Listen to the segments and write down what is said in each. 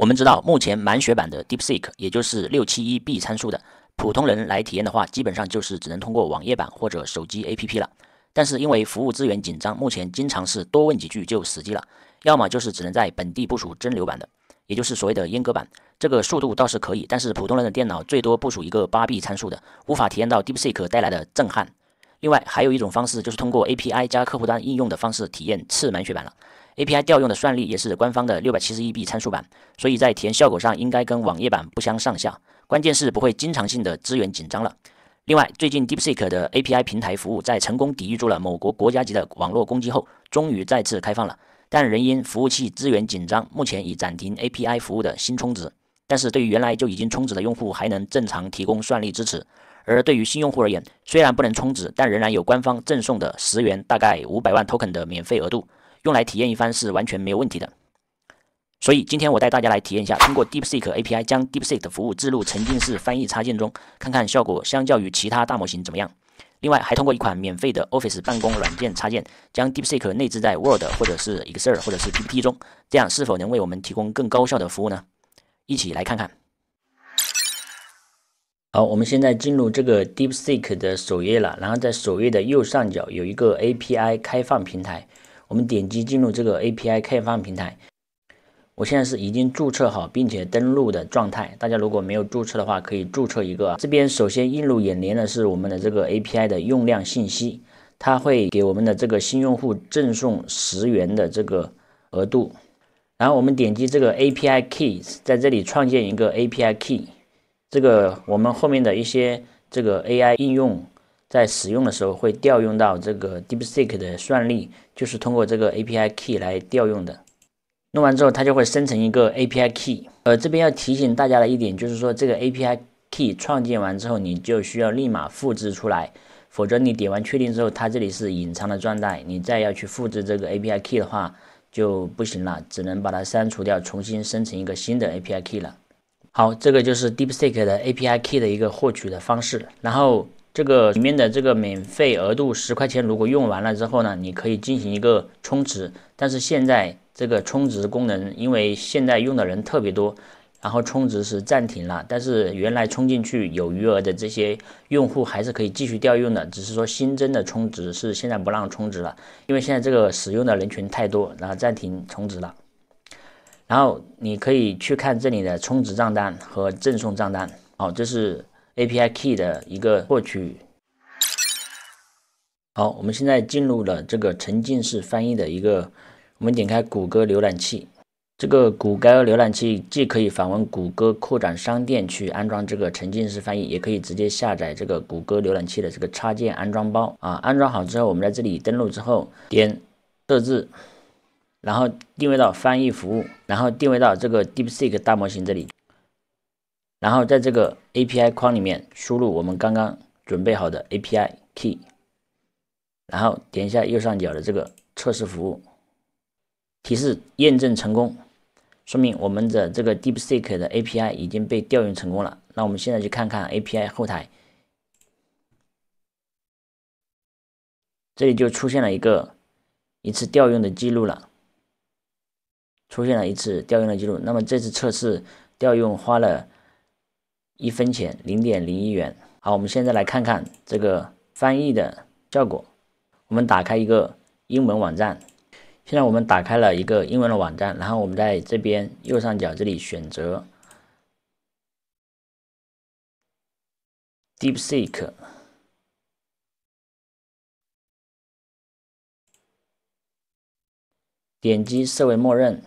我们知道，目前满血版的 DeepSeek，也就是六七一 B 参数的，普通人来体验的话，基本上就是只能通过网页版或者手机 APP 了。但是因为服务资源紧张，目前经常是多问几句就死机了，要么就是只能在本地部署真流版的，也就是所谓的阉割版。这个速度倒是可以，但是普通人的电脑最多部署一个八 B 参数的，无法体验到 DeepSeek 带来的震撼。另外还有一种方式，就是通过 API 加客户端应用的方式体验次满血版了。API 调用的算力也是官方的六百七十一 B 参数版，所以在体验效果上应该跟网页版不相上下。关键是不会经常性的资源紧张了。另外，最近 DeepSeek 的 API 平台服务在成功抵御住了某国国家级的网络攻击后，终于再次开放了，但仍因服务器资源紧张，目前已暂停 API 服务的新充值。但是对于原来就已经充值的用户，还能正常提供算力支持。而对于新用户而言，虽然不能充值，但仍然有官方赠送的十元，大概五百万 token 的免费额度。用来体验一番是完全没有问题的，所以今天我带大家来体验一下，通过 DeepSeek API 将 DeepSeek 的服务置入沉浸式翻译插件中，看看效果相较于其他大模型怎么样。另外，还通过一款免费的 Office 办公软件插件，将 DeepSeek 内置在 Word 或者是 Excel 或者是 PPT 中，这样是否能为我们提供更高效的服务呢？一起来看看。好，我们现在进入这个 DeepSeek 的首页了，然后在首页的右上角有一个 API 开放平台。我们点击进入这个 API 开放平台，我现在是已经注册好并且登录的状态。大家如果没有注册的话，可以注册一个。这边首先映入眼帘的是我们的这个 API 的用量信息，它会给我们的这个新用户赠送十元的这个额度。然后我们点击这个 API Keys，在这里创建一个 API Key。这个我们后面的一些这个 AI 应用。在使用的时候会调用到这个 DeepSeek 的算力，就是通过这个 API Key 来调用的。弄完之后，它就会生成一个 API Key。呃，这边要提醒大家的一点就是说，这个 API Key 创建完之后，你就需要立马复制出来，否则你点完确定之后，它这里是隐藏的状态，你再要去复制这个 API Key 的话就不行了，只能把它删除掉，重新生成一个新的 API Key 了。好，这个就是 DeepSeek 的 API Key 的一个获取的方式，然后。这个里面的这个免费额度十块钱，如果用完了之后呢，你可以进行一个充值。但是现在这个充值功能，因为现在用的人特别多，然后充值是暂停了。但是原来充进去有余额的这些用户还是可以继续调用的，只是说新增的充值是现在不让充值了，因为现在这个使用的人群太多，然后暂停充值了。然后你可以去看这里的充值账单和赠送账单。好，这是。API Key 的一个获取。好，我们现在进入了这个沉浸式翻译的一个。我们点开谷歌浏览器，这个谷歌浏览器既可以访问谷歌扩展商店去安装这个沉浸式翻译，也可以直接下载这个谷歌浏览器的这个插件安装包啊。安装好之后，我们在这里登录之后，点设置，然后定位到翻译服务，然后定位到这个 DeepSeek 大模型这里。然后在这个 API 框里面输入我们刚刚准备好的 API key，然后点一下右上角的这个测试服务，提示验证成功，说明我们的这个 DeepSeek 的 API 已经被调用成功了。那我们现在去看看 API 后台，这里就出现了一个一次调用的记录了，出现了一次调用的记录。那么这次测试调用花了。一分钱，零点零一元。好，我们现在来看看这个翻译的效果。我们打开一个英文网站，现在我们打开了一个英文的网站，然后我们在这边右上角这里选择 DeepSeek，点击设为默认，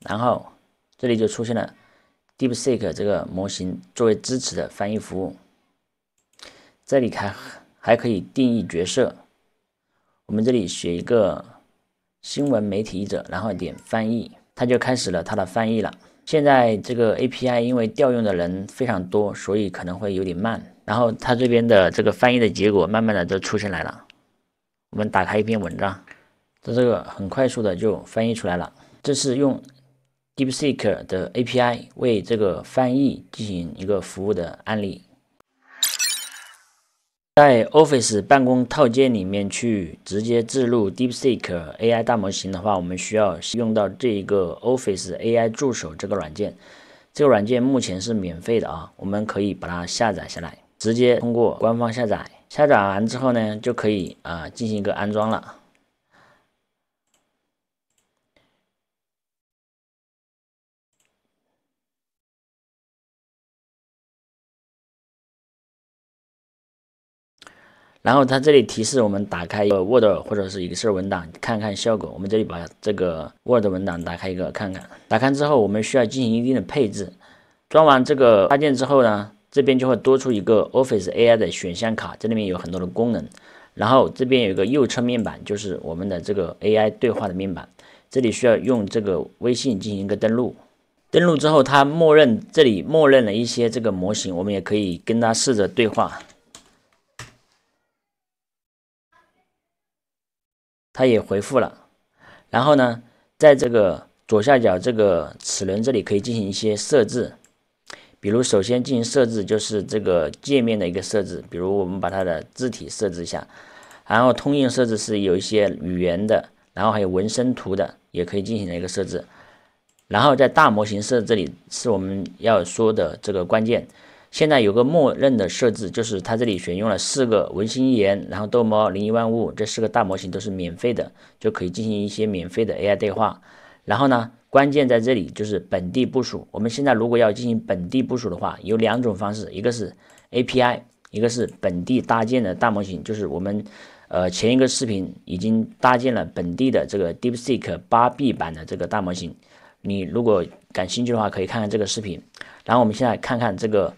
然后这里就出现了。DeepSeek 这个模型作为支持的翻译服务，这里还还可以定义角色。我们这里选一个新闻媒体者，然后点翻译，它就开始了它的翻译了。现在这个 API 因为调用的人非常多，所以可能会有点慢。然后它这边的这个翻译的结果慢慢的都出现来了。我们打开一篇文章，它这个很快速的就翻译出来了。这是用。DeepSeek 的 API 为这个翻译进行一个服务的案例。在 Office 办公套件里面去直接置入 DeepSeek AI 大模型的话，我们需要用到这一个 Office AI 助手这个软件。这个软件目前是免费的啊，我们可以把它下载下来，直接通过官方下载。下载完之后呢，就可以啊进行一个安装了。然后它这里提示我们打开一个 Word 或者是 Excel 文档看看效果。我们这里把这个 Word 文档打开一个看看。打开之后，我们需要进行一定的配置。装完这个插件之后呢，这边就会多出一个 Office AI 的选项卡，这里面有很多的功能。然后这边有一个右侧面板，就是我们的这个 AI 对话的面板。这里需要用这个微信进行一个登录。登录之后，它默认这里默认了一些这个模型，我们也可以跟它试着对话。它也回复了，然后呢，在这个左下角这个齿轮这里可以进行一些设置，比如首先进行设置就是这个界面的一个设置，比如我们把它的字体设置一下，然后通用设置是有一些语言的，然后还有纹身图的也可以进行一个设置，然后在大模型设这里是我们要说的这个关键。现在有个默认的设置，就是它这里选用了四个文心一言，然后逗猫零一万物这四个大模型都是免费的，就可以进行一些免费的 AI 对话。然后呢，关键在这里就是本地部署。我们现在如果要进行本地部署的话，有两种方式，一个是 API，一个是本地搭建的大模型。就是我们呃前一个视频已经搭建了本地的这个 DeepSeek 八 B 版的这个大模型。你如果感兴趣的话，可以看看这个视频。然后我们现在看看这个。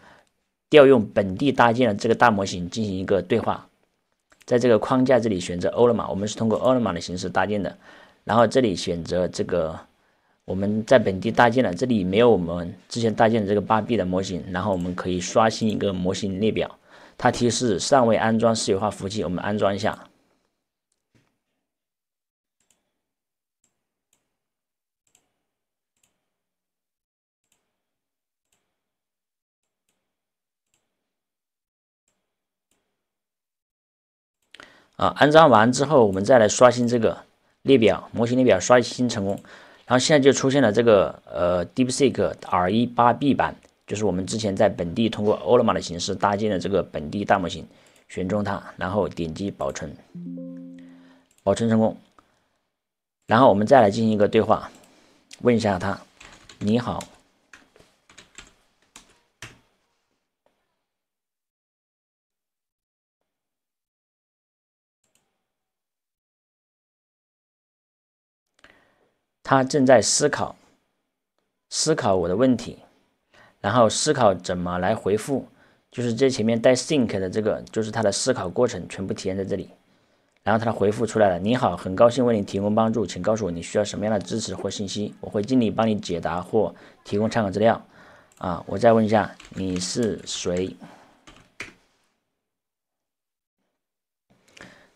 调用本地搭建的这个大模型进行一个对话，在这个框架这里选择欧了 a 我们是通过欧了 a 的形式搭建的。然后这里选择这个我们在本地搭建的，这里没有我们之前搭建的这个八 B 的模型。然后我们可以刷新一个模型列表，它提示尚未安装私有化服务器，我们安装一下。啊，安装完之后，我们再来刷新这个列表模型列表，刷新成功。然后现在就出现了这个呃 DeepSeek R1 八 B 版，就是我们之前在本地通过 o l a m a 的形式搭建的这个本地大模型。选中它，然后点击保存，保存成功。然后我们再来进行一个对话，问一下它：你好。他正在思考，思考我的问题，然后思考怎么来回复，就是这前面带 think 的这个，就是他的思考过程全部体现在这里。然后他的回复出来了：“你好，很高兴为你提供帮助，请告诉我你需要什么样的支持或信息，我会尽力帮你解答或提供参考资料。”啊，我再问一下，你是谁？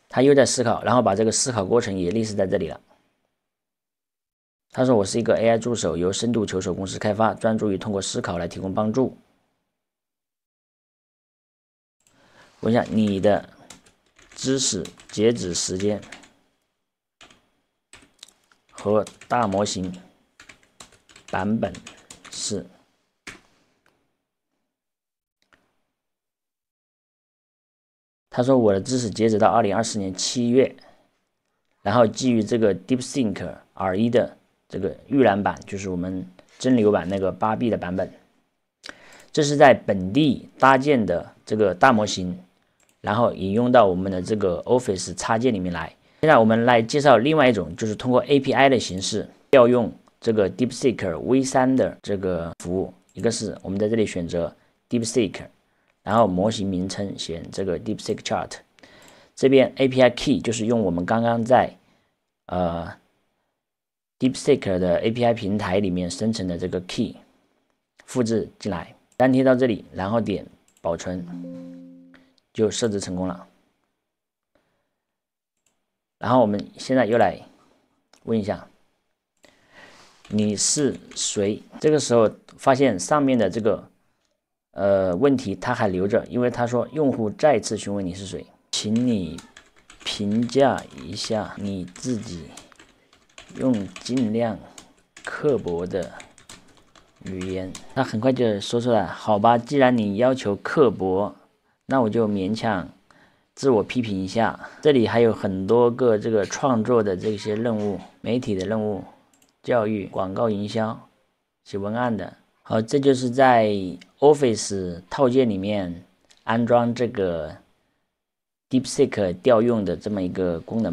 他又在思考，然后把这个思考过程也列示在这里了。他说：“我是一个 AI 助手，由深度球手公司开发，专注于通过思考来提供帮助。问一下你的知识截止时间和大模型版本是？”他说：“我的知识截止到二零二四年七月，然后基于这个 DeepSeek R1 的。”这个预览版就是我们真流版那个八 B 的版本，这是在本地搭建的这个大模型，然后引用到我们的这个 Office 插件里面来。现在我们来介绍另外一种，就是通过 API 的形式调用这个 DeepSeek V3 的这个服务。一个是我们在这里选择 DeepSeek，然后模型名称选这个 DeepSeek Chart，这边 API Key 就是用我们刚刚在呃。DeepSeek 的 API 平台里面生成的这个 key 复制进来，粘贴到这里，然后点保存，就设置成功了。然后我们现在又来问一下，你是谁？这个时候发现上面的这个呃问题他还留着，因为他说用户再次询问你是谁，请你评价一下你自己，用尽量刻薄的语言。他很快就说出来，好吧，既然你要求刻薄，那我就勉强。自我批评一下，这里还有很多个这个创作的这些任务，媒体的任务，教育、广告营销、写文案的。好，这就是在 Office 套件里面安装这个 DeepSeek 调用的这么一个功能。